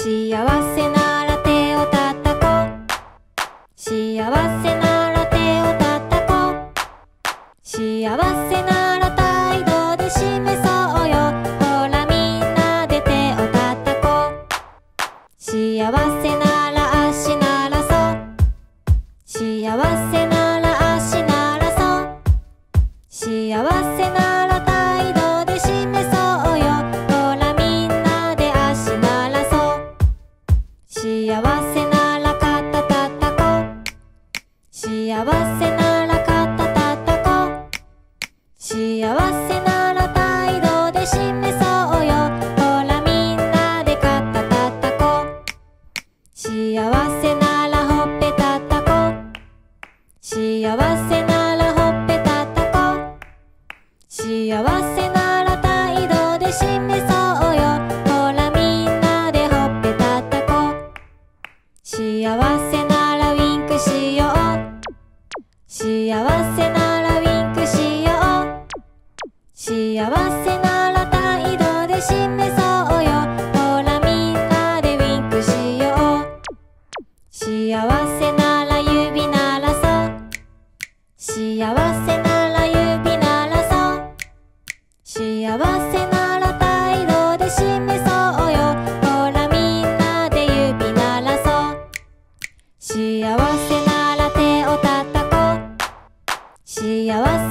幸せなら手を叩こう。幸せなら手を叩こう。幸せなら態度で示そうよ。ほらみんなで手をたたこう。幸せなら足ならそう。幸せなら足ならそう。幸せなら幸せならウィンクしよう。幸せなら態度で示そうよ。ほらみんなでウィンクしよう。幸せなら指ならそう幸せなら指ならそう。幸せなら Ella